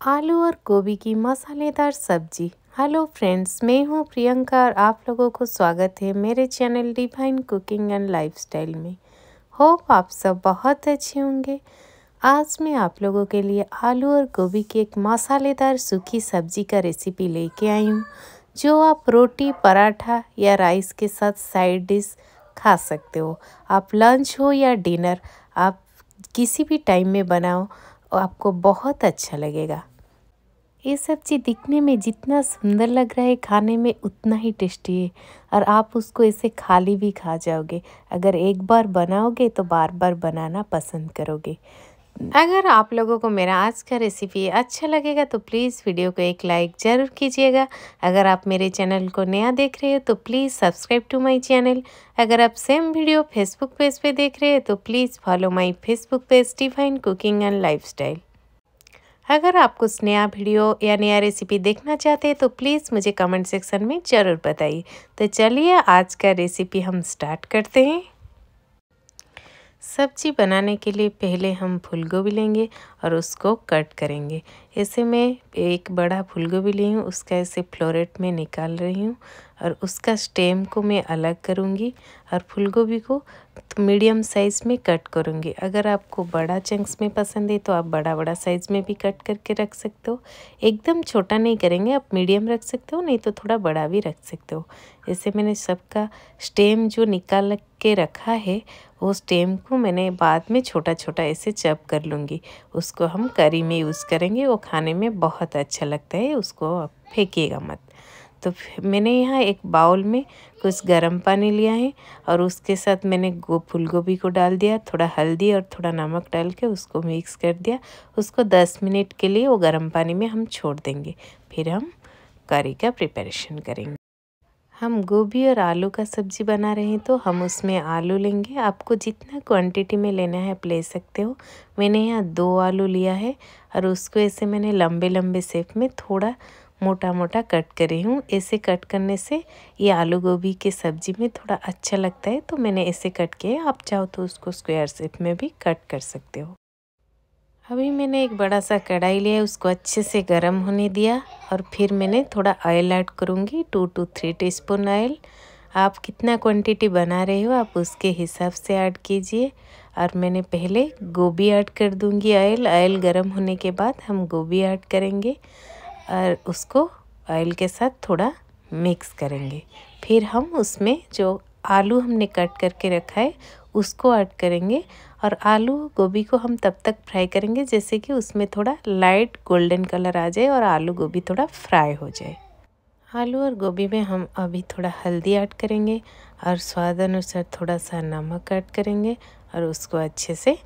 आलू और गोभी की मसालेदार सब्ज़ी। हेलो फ्रेंड्स, मैं हूँ प्रियंका और आप लोगों को स्वागत है मेरे channel divine cooking and lifestyle में। होप आप सब बहुत अच्छे होंगे। आज मैं आप लोगों के लिए आलू और गोभी की एक मसालेदार सूखी सब्ज़ी का रेसिपी लेके आई हूँ, जो आप रोटी, पराठा या राइस के साथ साइड डिश खा सकते हो। आप लंच हो या डिनर, आप किसी भी टाइम में बनाओ आपको बहुत अच्छा लगेगा। ये सब्ज़ी दिखने में जितना सुंदर लग रहा है, खाने में उतना ही टेस्टी है। और आप उसको ऐसे खाली भी खा जाओगे। अगर एक बार बनाओगे तो बार बार बनाना पसंद करोगे। अगर आप लोगों को मेरा आज का रेसिपी अच्छा लगेगा तो प्लीज़ वीडियो को एक लाइक ज़रूर कीजिएगा। अगर आप मेरे चैनल को नया देख रहे हो तो please subscribe to my channel अगर आप सेम वीडियो फेसबुक पेज पे देख रहे हैं तो please follow my Facebook page divine cooking and lifestyle अगर आप कुछ नया वीडियो या नया रेसिपी देखना चाहते हैं तो प्लीज़ मुझे कमेंट सेक्शन में ज़रूर बताइए। तो चलिए आज का रेसिपी हम स्टार्ट करते हैं। सब्ज़ी बनाने के लिए पहले हम फूलगोभी लेंगे और उसको कट करेंगे। ऐसे मैं एक बड़ा फूलगोभी ली हूँ उसका ऐसे फ्लोरेट में निकाल रही हूँ और उसका स्टेम को मैं अलग करूँगी और फूलगोभी को मीडियम साइज़ में कट करूँगी। अगर आपको बड़ा चंक्स में पसंद है तो आप बड़ा बड़ा साइज़ में भी कट करके रख सकते हो। एकदम छोटा नहीं करेंगे, आप मीडियम रख सकते हो, नहीं तो थोड़ा बड़ा भी रख सकते हो। ऐसे मैंने सबका स्टेम जो निकाल के रखा है, वो स्टेम को मैंने बाद में छोटा छोटा ऐसे चप कर लूँगी। उसको हम करी में यूज़ करेंगे, वो खाने में बहुत अच्छा लगता है, उसको आप फेंकिएगा मत। तो मैंने यहाँ एक बाउल में कुछ गर्म पानी लिया है और उसके साथ मैंने गो फूल गोभी को डाल दिया, थोड़ा हल्दी और थोड़ा नमक डाल के उसको मिक्स कर दिया। उसको दस मिनट के लिए वो गर्म पानी में हम छोड़ देंगे, फिर हम करी का प्रिपरेशन करेंगे। हम गोभी और आलू का सब्ज़ी बना रहे हैं तो हम उसमें आलू लेंगे। आपको जितना क्वांटिटी में लेना है आप ले सकते हो। मैंने यहाँ दो आलू लिया है और उसको ऐसे मैंने लंबे लंबे सेप में थोड़ा मोटा मोटा कट करी हूँ। ऐसे कट करने से ये आलू गोभी के सब्ज़ी में थोड़ा अच्छा लगता है तो मैंने ऐसे कट किया आप चाहो तो उसको स्क्वायर शेप में भी कट कर सकते हो। अभी मैंने एक बड़ा सा कढ़ाई लिया, उसको अच्छे से गर्म होने दिया और फिर मैंने थोड़ा ऑयल ऐड करूँगी two to three teaspoon oil आप कितना क्वांटिटी बना रहे हो, आप उसके हिसाब से ऐड कीजिए। और मैंने पहले गोभी ऐड कर दूँगी ऑयल ऑयल गर्म होने के बाद हम गोभी ऐड करेंगे और उसको ऑयल के साथ थोड़ा मिक्स करेंगे। फिर हम उसमें जो आलू हमने कट करके रखा है, उसको ऐड करेंगे और आलू गोभी को हम तब तक फ्राई करेंगे जैसे कि उसमें थोड़ा लाइट गोल्डन कलर आ जाए और आलू गोभी थोड़ा फ्राई हो जाए। आलू और गोभी में हम अभी थोड़ा हल्दी ऐड करेंगे और स्वाद अनुसार थोड़ा सा नमक ऐड करेंगे और उसको अच्छे से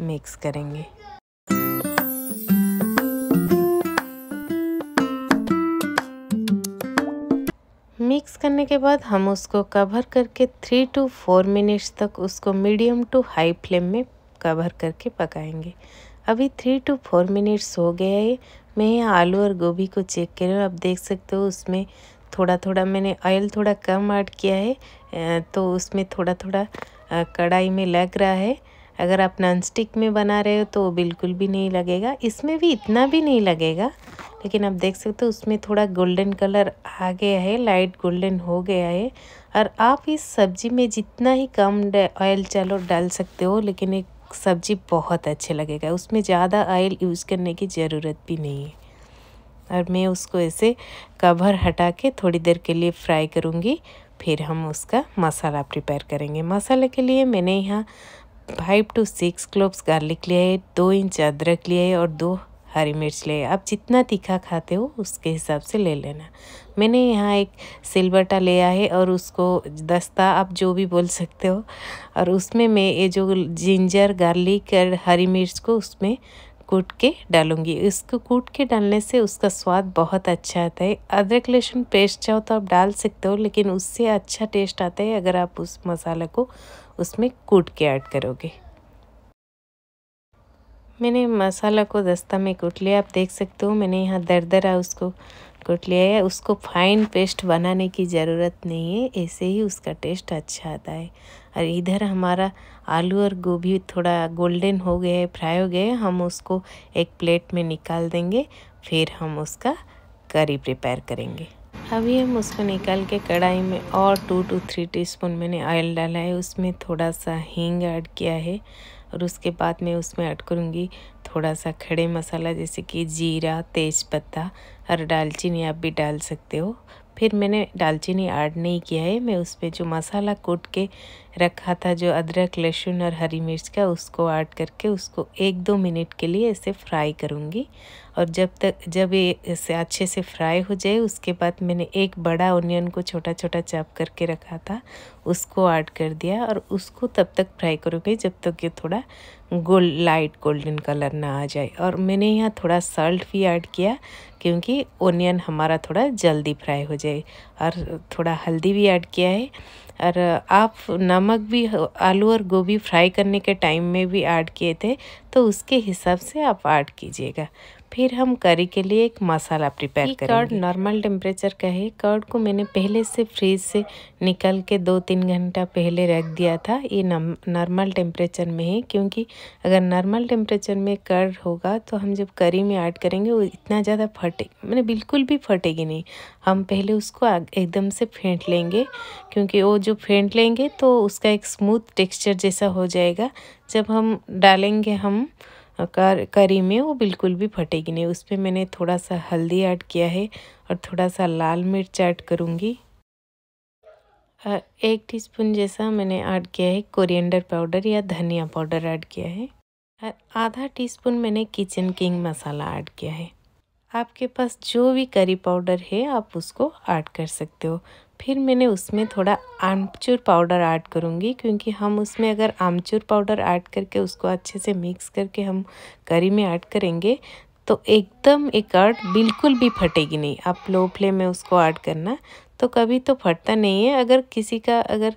मिक्स करेंगे। मिक्स करने के बाद हम उसको कवर करके थ्री टू फोर मिनट्स तक उसको मीडियम टू हाई फ्लेम में कवर करके पकाएँगे। अभी थ्री टू फोर मिनट्स हो गया है। मैं यहाँ आलू और गोभी को चेक कर रही हूँ। आप देख सकते हो उसमें थोड़ा थोड़ा मैंने ऑयल थोड़ा कम ऐड किया है। तो उसमें थोड़ा थोड़ा कढ़ाई में लग रहा है। अगर आप नॉन स्टिक में बना रहे हो तो बिल्कुल भी नहीं लगेगा। इसमें भी इतना भी नहीं लगेगा। लेकिन आप देख सकते हो उसमें थोड़ा गोल्डन कलर आ गया है लाइट गोल्डन हो गया है। और आप इस सब्ज़ी में जितना ही कम ऑयल चलो डाल सकते हो, लेकिन एक सब्ज़ी बहुत अच्छे लगेगा। उसमें ज़्यादा ऑयल यूज़ करने की ज़रूरत भी नहीं है। और मैं उसको ऐसे कवर हटा के थोड़ी देर के लिए फ्राई करूँगी, फिर हम उसका मसाला प्रिपेयर करेंगे। मसाले के लिए मैंने यहाँ five to six cloves garlic लिया है, दो इंच अदरक लिया है और दो हरी मिर्च ले। आप जितना तीखा खाते हो, उसके हिसाब से ले लेना। मैंने यहाँ एक सिलबटा लिया है और उसको दस्ता, आप जो भी बोल सकते हो। और उसमें मैं ये जो जिंजर, गार्लिक और हरी मिर्च को उसमें कूट के डालूँगी। इसको कूट के डालने से उसका स्वाद बहुत अच्छा आता है। अदरक, लहसुन पेस्ट चाहो तो आप डाल सकते हो, लेकिन उससे अच्छा टेस्ट आता है अगर आप उस मसाला को उसमें कूट के ऐड करोगे। मैंने मसाला को दस्ता में कूट लिया। आप देख सकते हो, मैंने यहाँ दर दरा उसको कूट लिया है। उसको फाइन पेस्ट बनाने की ज़रूरत नहीं है, ऐसे ही उसका टेस्ट अच्छा आता है। और इधर हमारा आलू और गोभी थोड़ा गोल्डन हो गया है फ्राई हो गए हम उसको एक प्लेट में निकाल देंगे, फिर हम उसका करी प्रिपेयर करेंगे। अभी हम उसको निकाल के कढ़ाई में और टू टू थ्री टीस्पून मैंने ऑयल डाला है, उसमें थोड़ा सा हींग ऐड किया है। और उसके बाद मैं उसमें ऐड करूँगी थोड़ा सा खड़े मसाला, जैसे कि जीरा तेज पत्ता और दालचीनी आप भी डाल सकते हो। फिर मैंने दालचीनी ऐड नहीं किया है, मैं उस पर जो मसाला कूट के रखा था जो अदरक, लहसुन और हरी मिर्च का, उसको ऐड करके उसको एक दो मिनट के लिए ऐसे फ्राई करूँगी। और जब तक, जब ये इसे अच्छे से फ्राई हो जाए, उसके बाद मैंने एक बड़ा ओनियन को छोटा छोटा चॉप करके रखा था, उसको ऐड कर दिया और उसको तब तक फ्राई करूँगी जब तक ये थोड़ा गोल्ड लाइट गोल्डन कलर ना आ जाए। और मैंने यहाँ थोड़ा सॉल्ट भी ऐड किया, क्योंकि ओनियन हमारा थोड़ा जल्दी फ्राई हो जाए और थोड़ा हल्दी भी ऐड किया है। और आप नमक भी, आलू और गोभी फ्राई करने के टाइम में भी ऐड किए थे। तो उसके हिसाब से आप ऐड कीजिएगा। फिर हम करी के लिए एक मसाला प्रिपेयर करेंगे। कर्ड नॉर्मल टेम्परेचर का है। कर्ड को मैंने पहले से फ्रीज से निकल के दो तीन घंटा पहले रख दिया था। ये नॉर्मल टेम्परेचर में है क्योंकि अगर नॉर्मल टेम्परेचर में कर्ड होगा तो हम जब करी में ऐड करेंगे वो इतना ज़्यादा फटे मैंने बिल्कुल भी फटेगी नहीं। हम पहले उसको एकदम से फेंट लेंगे क्योंकि वो जो फेंट लेंगे तो उसका एक स्मूथ टेक्स्चर जैसा हो जाएगा। जब हम डालेंगे हम कर, करी में, वो बिल्कुल भी फटेगी नहीं। उस पर मैंने थोड़ा सा हल्दी ऐड किया है और थोड़ा सा लाल मिर्च ऐड करूँगी। एक टीस्पून जैसा मैंने ऐड किया है कोरिएंडर पाउडर या धनिया पाउडर ऐड किया है। आधा टीस्पून मैंने किचन किंग मसाला ऐड किया है। आपके पास जो भी करी पाउडर है, आप उसको ऐड कर सकते हो। फिर मैंने उसमें थोड़ा आमचूर पाउडर ऐड करूँगी, क्योंकि हम उसमें अगर आमचूर पाउडर ऐड करके उसको अच्छे से मिक्स करके हम करी में ऐड करेंगे तो एकदम एक अर्ड बिल्कुल भी फटेगी नहीं। आप लो फ्लेम में उसको ऐड करना तो कभी तो फटता नहीं है। अगर किसी का, अगर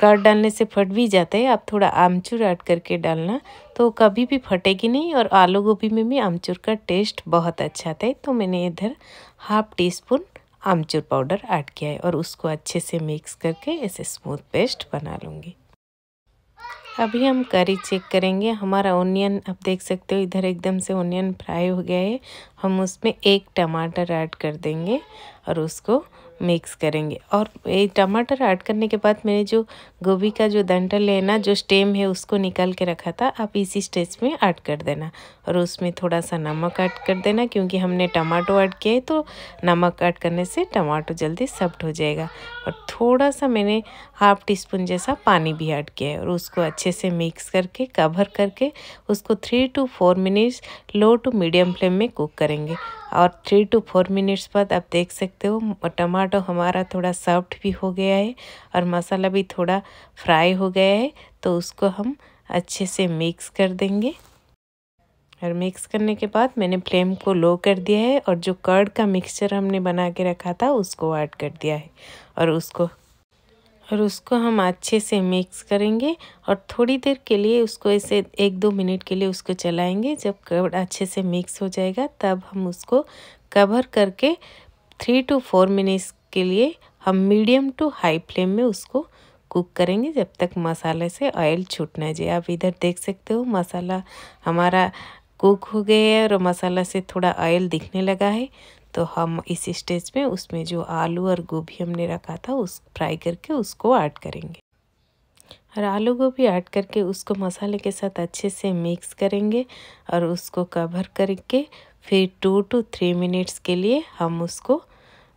कर्ड डालने से फट भी जाता है, आप थोड़ा आमचूर ऐड करके डालना तो कभी भी फटेगी नहीं और आलू गोभी में भी आमचूर का टेस्ट बहुत अच्छा आता है। तो मैंने इधर हाफ़ टी स्पून आमचूर पाउडर ऐड किया है और उसको अच्छे से मिक्स करके ऐसे स्मूथ पेस्ट बना लूँगी। अभी हम करी चेक करेंगे। हमारा ओनियन आप देख सकते हो, इधर एकदम से ओनियन फ्राई हो गया है। हम उसमें एक टमाटर ऐड कर देंगे और उसको मिक्स करेंगे। और ये टमाटर ऐड करने के बाद मैंने जो गोभी का जो डंठल है ना, जो स्टेम है, उसको निकाल के रखा था, आप इसी स्टेज में ऐड कर देना। और उसमें थोड़ा सा नमक ऐड कर देना, क्योंकि हमने टमाटो ऐड किया है तो नमक ऐड करने से टमाटो जल्दी सफ्ट हो जाएगा। और थोड़ा सा मैंने हाफ़ टी स्पून जैसा पानी भी ऐड किया है, और उसको अच्छे से मिक्स करके कवर करके, उसको three to four minutes low to medium flame में कुक करेंगे। और थ्री टू फोर मिनट्स बाद आप देख सकते हो, टमाटो हमारा थोड़ा सॉफ्ट भी हो गया है और मसाला भी थोड़ा फ्राई हो गया है तो उसको हम अच्छे से मिक्स कर देंगे। और मिक्स करने के बाद मैंने फ्लेम को लो कर दिया है और जो कर्ड का मिक्सचर हमने बना के रखा था, उसको ऐड कर दिया है और उसको और उसको हम अच्छे से मिक्स करेंगे और थोड़ी देर के लिए उसको ऐसे एक दो मिनट के लिए उसको चलाएँगे। जब कर्ड अच्छे से मिक्स हो जाएगा, तब हम उसको कवर करके थ्री टू फोर मिनट्स के लिए हम मीडियम टू हाई फ्लेम में उसको कुक करेंगे, जब तक मसाले से ऑयल छूट ना जाए। आप इधर देख सकते हो, मसाला हमारा कुक हो गया है और मसाला से थोड़ा ऑयल दिखने लगा है। तो हम इस स्टेज में उसमें जो आलू और गोभी हमने रखा था, उस फ्राई करके उसको ऐड करेंगे। और आलू गोभी ऐड करके उसको मसाले के साथ अच्छे से मिक्स करेंगे और उसको कवर करके फिर टू टू थ्री मिनट्स के लिए हम उसको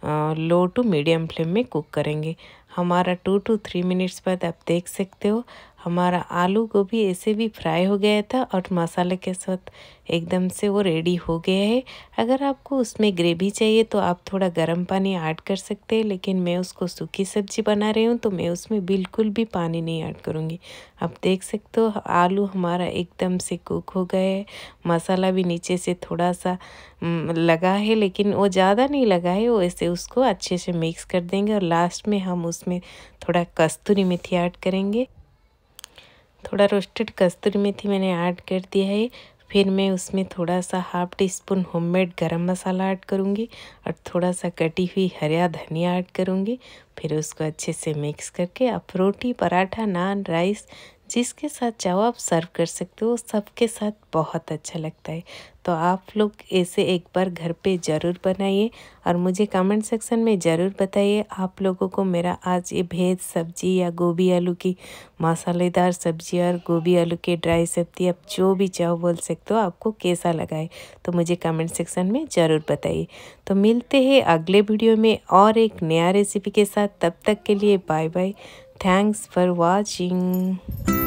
लो टू मीडियम फ्लेम में कुक करेंगे। हमारा टू टू थ्री मिनट्स बाद आप देख सकते हो हमारा आलू गोभी ऐसे भी फ्राई हो गया था और मसाले के साथ एकदम से वो रेडी हो गया है। अगर आपको उसमें ग्रेवी चाहिए तो आप थोड़ा गर्म पानी ऐड कर सकते हैं, लेकिन मैं उसको सूखी सब्ज़ी बना रही हूँ तो मैं उसमें बिल्कुल भी पानी नहीं ऐड करूँगी। आप देख सकते हो, आलू हमारा एकदम से कुक हो गया है। मसाला भी नीचे से थोड़ा सा लगा है, लेकिन वो ज़्यादा नहीं लगा है, वो ऐसे उसको अच्छे से मिक्स कर देंगे और लास्ट में हम उसमें थोड़ा कस्तूरी मेथी ऐड करेंगे। थोड़ा रोस्टेड कस्तूरी मेथी मैंने ऐड कर दिया है। फिर मैं उसमें थोड़ा सा हाफ़ टी स्पून होममेड गरम मसाला ऐड करूँगी और थोड़ा सा कटी हुई हरिया धनिया ऐड करूँगी। फिर उसको अच्छे से मिक्स करके आप रोटी, पराठा, नान राइस जिसके साथ चाहो आप सर्व कर सकते हो सबके साथ बहुत अच्छा लगता है। तो आप लोग ऐसे एक बार घर पे ज़रूर बनाइए और मुझे कमेंट सेक्शन में ज़रूर बताइए, आप लोगों को मेरा आज ये भेज सब्ज़ी या गोभी आलू की मसालेदार सब्ज़ी और गोभी आलू की ड्राई सब्ज़ी, आप जो भी चाहो बोल सकते हो, आपको कैसा लगा है तो मुझे कमेंट सेक्शन में ज़रूर बताइए। तो मिलते हैं अगले वीडियो में और एक नया रेसिपी के साथ, तब तक के लिए bye bye thanks for watching